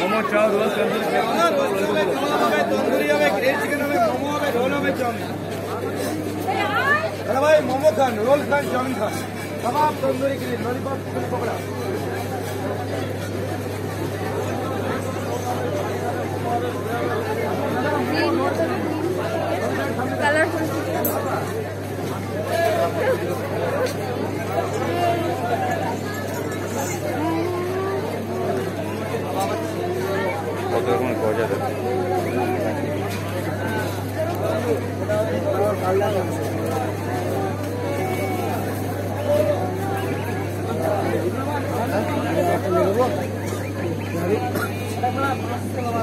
মোমো চাও রোল তন্দুরি হবে grade chicken হবে মোমো হবে রোল হবে চাউমিন দাদা ভাই মোমো খান রোল খান চাউমিন খান কাবাব তন্দুরি গ্রিল ললিপপ পকোড়া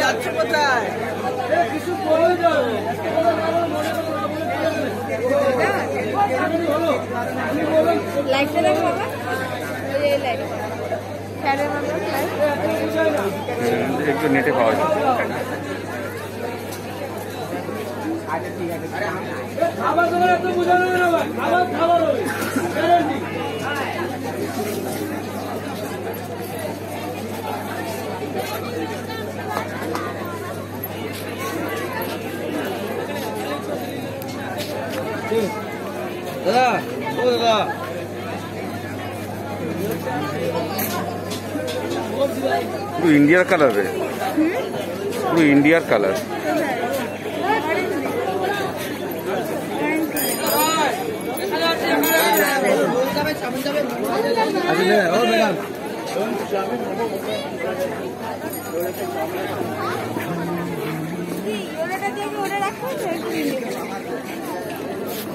যাচ্ছে কোথায়? লাইটটা দেখো বাবা। ওই যে এই লাইট একটু নেটে পাওয়া যায়। আবার তোমার এত বোঝানো না ভাই আবার খাবার হবে। দাদা ও দাদা। পুরো ইন্ডিয়ার কালার রে। পুরো ইন্ডিয়ার কালার ওটা দিয়ে ওটা রাখো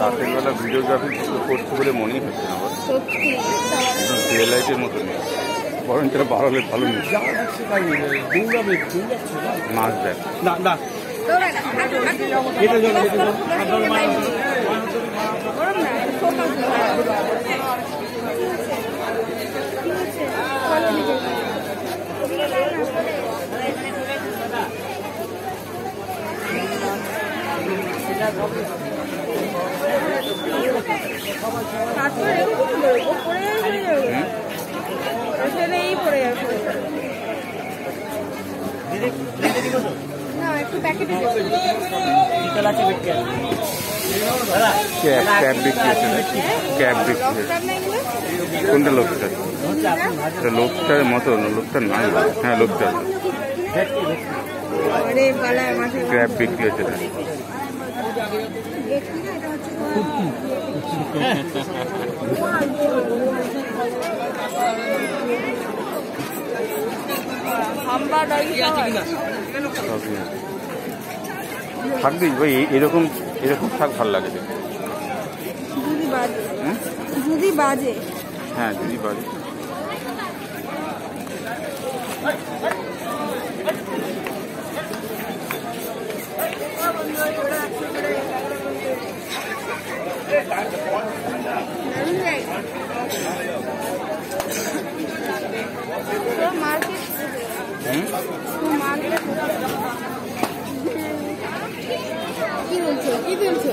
রাতের বেলা ভিডিওগ্রাফি করতে বলে মনেই হচ্ছে না সত্যি ডে লাইটের মতো নেই। বরং এটা ভালো হলে ভালো নেই। মাছ দেখ না না দৌড়া না হাঁটু হাঁটু এটা জন্য, এটা জন্য। গরম না ফোকাস তারপরে ওপরে এই পড়ে যাবে না একটু প্যাকেটে ক্যাব ক্যাব বিক্রি হচ্ছে। ক্যাব বিক্রি কোনটা লোকটা লোকটার মতো লোকটার নাই হ্যাঁ লোকটা ক্র্যাব বিক্রি হচ্ছে। না দেখি না এটা হচ্ছে হাম্বা ডাই সবই আছে। থাকবি ভাই এই- এরকম এরকম থাক ভালো লাগে দেখতে। যদি বাজে হুম? যদি বাজে হ্যাঁ যদি পারি কি বলছো কি বলছো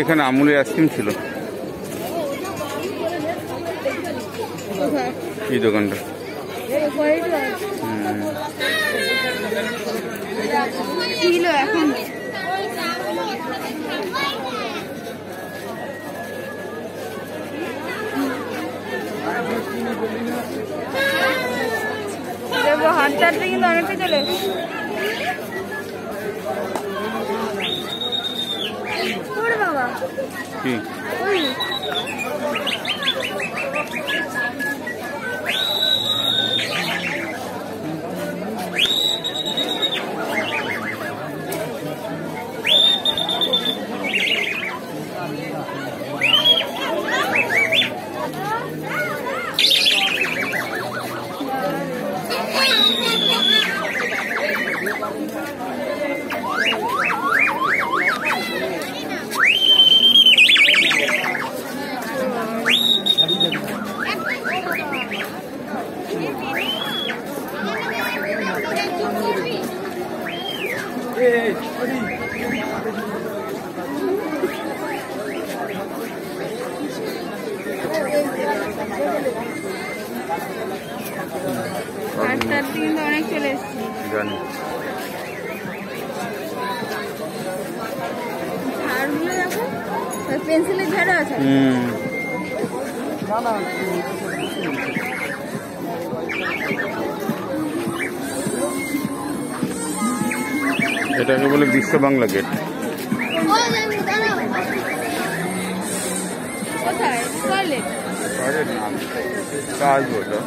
এখানে আমুলের আইসক্রিম ছিল এই দোকানটা। ছিল এখন হাঁটতে কিন্তু অনেকটা চলে এসেছে। ওরে বাবা কি হাঁটতে কিন্তু অনেক চলে এসেছি জানি ঝাড়গুলো দেখো পেন্সিলের ঝাড়ও আছে। হুম। এটাকে বলে বিশ্ব বাংলা গেট কোথায়? টয়লেট না কাজ ওটা